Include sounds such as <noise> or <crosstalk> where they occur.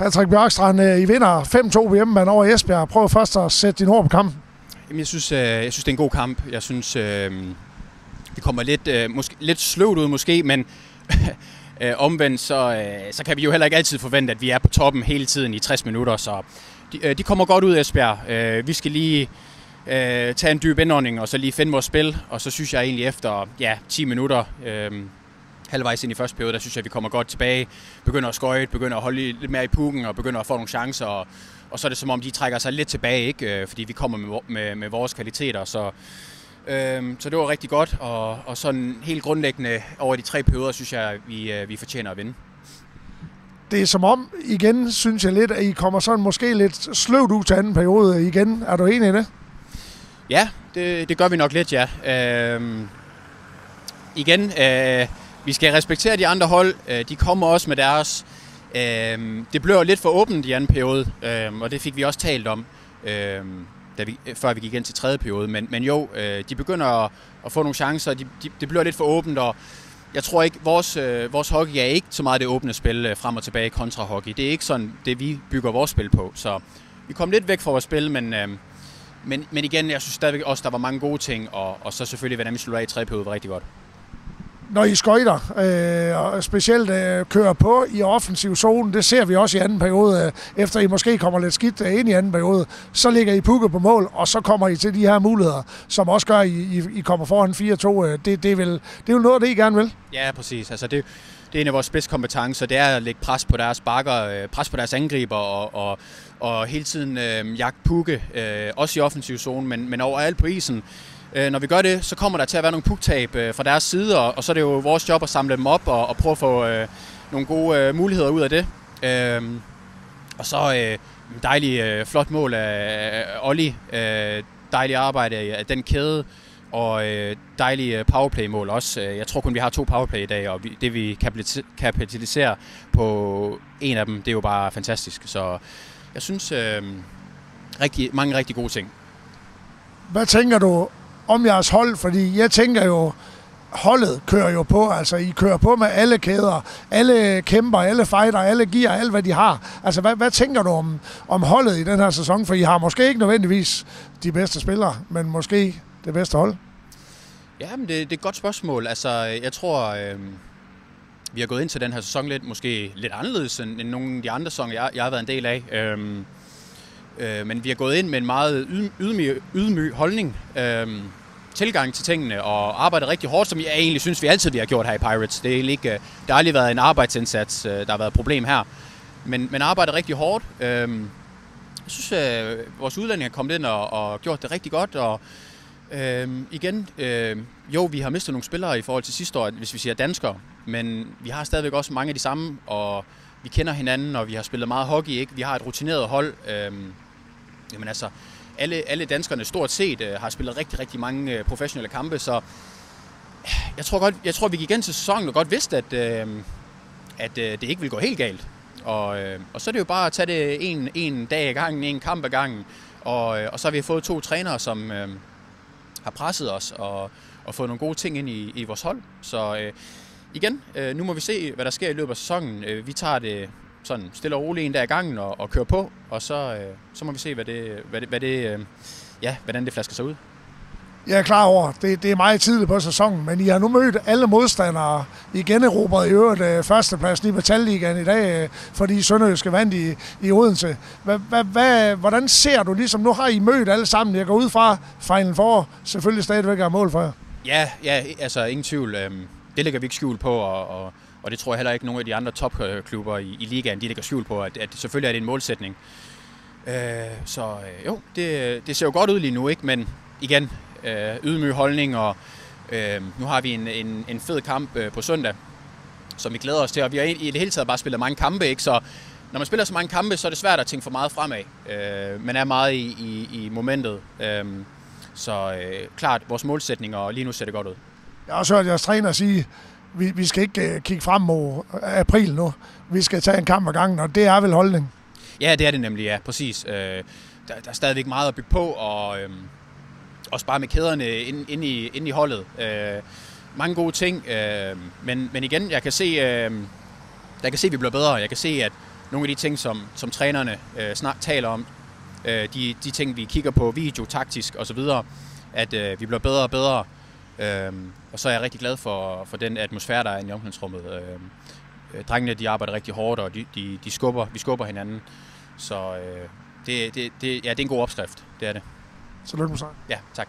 Patrick Bjørkstrand, øh, I vinder 5-2 på hjemmebane over Esbjerg. Prøv først at sætte din ord på kampen. Jamen, jeg synes, øh, jeg synes, det er en god kamp. Jeg synes, øh, det kommer lidt, måske, lidt sløvt ud måske, men <laughs> omvendt, så, så kan vi jo heller ikke altid forvente, at vi er på toppen hele tiden i 60 minutter. Så de, de kommer godt ud, Esbjerg. Vi skal lige tage en dyb indånding, og så lige finde vores spil. Og så synes jeg egentlig efter ja, 10 minutter, øh, halvvejs ind i første periode, der synes jeg, at vi kommer godt tilbage. Begynder at skøjte, begynder at holde lidt mere i pukken, og begynder at få nogle chancer. Og, og så er det som om, de trækker sig lidt tilbage, ikke? Øh, fordi vi kommer med, med, med vores kvaliteter. Så, øh, så det var rigtig godt, og, og sådan helt grundlæggende over de tre perioder, synes jeg, vi, øh, vi fortjener at vinde. Det er som om, igen synes jeg lidt, at I kommer sådan måske lidt sløvt ud til anden periode igen. Er du enig i det? Ja, det, det gør vi nok lidt, ja. Øh, igen, øh, vi skal respektere de andre hold. Øh, de kommer også med deres. Øh, det blev lidt for åbent i anden periode, øh, og det fik vi også talt om, øh, da vi, øh, før vi gik ind til tredje periode. Men, men jo, øh, de begynder at, at få nogle chancer. De, de, det bliver lidt for åbent, og jeg tror ikke, vores, øh, vores hockey er ikke så meget det åbne spil øh, frem og tilbage kontra hockey. Det er ikke sådan, det vi bygger vores spil på. Så vi kom lidt væk fra vores spil, men, øh, men, men igen, jeg synes stadigvæk også, der var mange gode ting, og, og så selvfølgelig, hvordan vi slutter af i tredje periode, var rigtig godt når I skøjter, øh, og specielt øh, kører på i offensiv zone, det ser vi også i anden periode, øh, efter I måske kommer lidt skidt øh, ind i anden periode, så ligger I pukke på mål, og så kommer I til de her muligheder, som også gør, at I, I, I kommer foran 4-2. Øh, det, det, er vel, det er jo noget det, I gerne vil. Ja, præcis. Altså det, det er en af vores bedste kompetencer, det er at lægge pres på deres bakker, øh, pres på deres angriber og, og, og hele tiden øh, jagte pukke, øh, også i offensiv zone, men, men overalt på isen. Øh, når vi gør det, så kommer der til at være nogle puktab øh, fra deres side, og, og så er det jo vores job at samle dem op og, og prøve at få øh, nogle gode øh, muligheder ud af det. Øh, og så øh, dejlig øh, flot mål af Olli. Øh, dejlig arbejde af den kæde. Og øh, dejlige øh, powerplay-mål også. Øh, jeg tror kun, vi har to powerplay i dag, og vi, det vi kapitaliserer på en af dem, det er jo bare fantastisk. Så jeg synes, øh, rigtig, mange rigtig gode ting. Hvad tænker du om jeres hold, fordi jeg tænker jo, holdet kører jo på, altså I kører på med alle kæder, alle kæmper, alle fighter, alle giver, alt hvad de har. Altså hvad, hvad tænker du om, om holdet i den her sæson? For I har måske ikke nødvendigvis de bedste spillere, men måske det bedste hold. Ja, men det, det er et godt spørgsmål. Altså jeg tror, øh, vi har gået ind til den her sæson lidt, måske lidt anderledes end, end nogle af de andre sæsoner, jeg, jeg har været en del af. Øh, øh, men vi har gået ind med en meget ydmyg, ydmyg holdning. Øh, tilgang til tingene og arbejdet rigtig hårdt, som jeg egentlig synes, vi altid vi har gjort her i Pirates. Det, er ikke, øh, der har aldrig været en arbejdsindsats, øh, der har været et problem her. Men, men arbejdet rigtig hårdt. Øhm, jeg synes, at vores udlændinge er kommet ind og, og gjort det rigtig godt. Og øhm, igen, øhm, jo, vi har mistet nogle spillere i forhold til sidste år, hvis vi siger danskere. Men vi har stadigvæk også mange af de samme, og vi kender hinanden, og vi har spillet meget hockey. Ikke? Vi har et rutineret hold. Øhm, jamen altså, alle, alle danskerne stort set øh, har spillet rigtig, rigtig mange øh, professionelle kampe, så øh, jeg tror, godt, jeg tror, vi gik ind til sæsonen og godt vidste, at, øh, at øh, det ikke ville gå helt galt. Og, øh, og så er det jo bare at tage det en, en dag ad gangen, en kamp ad gangen. Og, øh, og så har vi fået to trænere, som øh, har presset os og, og fået nogle gode ting ind i, i vores hold. Så øh, igen, øh, nu må vi se, hvad der sker i løbet af sæsonen. Øh, vi tager det sådan stille og roligt en dag i gangen og, og køre på, og så, øh, så må vi se, hvad det, hvad det, hvad det, øh, ja, hvordan det flasker sig ud. Jeg er klar over, det, det er meget tidligt på sæsonen, men I har nu mødt alle modstandere. I generobret i øvrigt øh, førstepladsen i Metalligaen i dag, øh, fordi Sønderjyske vandt i, i Odense. Hva, hva, hva, hvordan ser du, ligesom nu har I mødt alle sammen, jeg går ud fra Final Four, selvfølgelig stadigvæk er mål for jer. Ja, ja, altså ingen tvivl. Øh, det lægger vi ikke skjul på, og, og og det tror jeg heller ikke, nogen af de andre topklubber i, i ligaen, de lægger skjul på, at, at selvfølgelig er det en målsætning. Øh, så øh, jo, det, det ser jo godt ud lige nu, ikke? men igen, øh, ydmyg holdning, og øh, nu har vi en, en, en fed kamp øh, på søndag, som vi glæder os til, og vi har i, i det hele taget bare spillet mange kampe, ikke? så når man spiller så mange kampe, så er det svært at tænke for meget fremad. Øh, man er meget i, i, i momentet. Øh, så øh, klart, vores målsætning, og lige nu ser det godt ud. Jeg har også hørt jeres træner sige, vi, vi skal ikke uh, kigge frem mod øh, april nu. Vi skal tage en kamp ad gangen, og det er vel holdning. Ja, det er det nemlig, ja, præcis. Øh, der, der er stadigvæk meget at bygge på, og øh, også bare med kæderne ind, ind, i, ind i holdet. Øh, mange gode ting, øh, men, men igen, jeg kan se, øh, jeg kan se, at vi bliver bedre. Jeg kan se, at nogle af de ting, som, som trænerne øh, snak taler om, øh, de, de ting, vi kigger på video, taktisk osv., at øh, vi bliver bedre og bedre. Øh, og så er jeg rigtig glad for, for den atmosfære, der er i omklædningsrummet. Øh, øh, drengene de arbejder rigtig hårdt, og de, de, de skubber, vi skubber hinanden. Så øh, det, det, det, ja, det er en god opskrift, det er det. Så lykke med sig. Ja, tak.